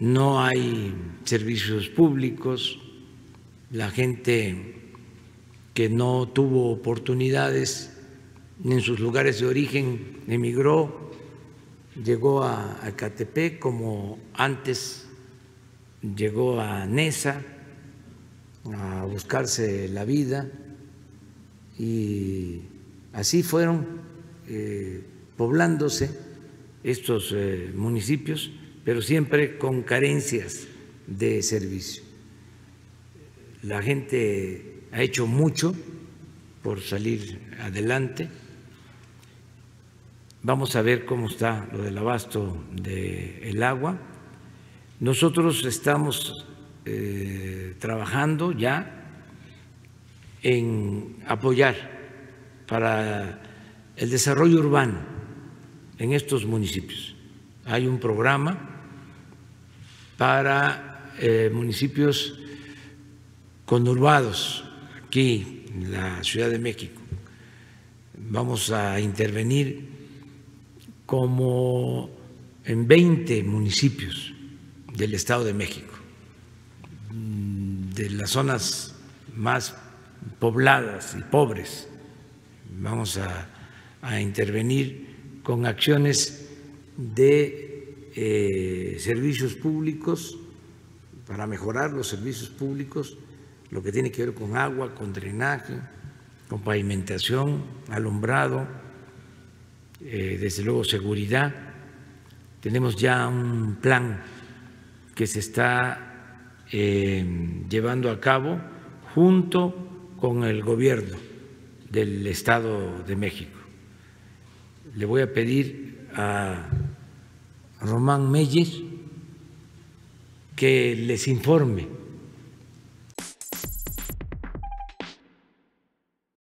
no hay servicios públicos, la gente que no tuvo oportunidades en sus lugares de origen emigró, llegó a Ecatepec como antes llegó a Nesa a buscarse la vida. Y así fueron eh, poblándose estos eh, municipios, pero siempre con carencias de servicio. La gente ha hecho mucho por salir adelante. Vamos a ver cómo está lo del abasto del agua. Nosotros estamos eh, trabajando ya en apoyar para el desarrollo urbano en estos municipios. Hay un programa para eh, municipios conurbados aquí en la Ciudad de México. Vamos a intervenir como en 20 municipios del Estado de México, de las zonas más pobladas y pobres. Vamos a, intervenir con acciones de eh, servicios públicos para mejorar los servicios públicos, lo que tiene que ver con agua, con drenaje, con pavimentación, alumbrado, eh, desde luego seguridad. Tenemos ya un plan que se está eh, llevando a cabo junto con el gobierno del Estado de México. Le voy a pedir a Román Meyer que les informe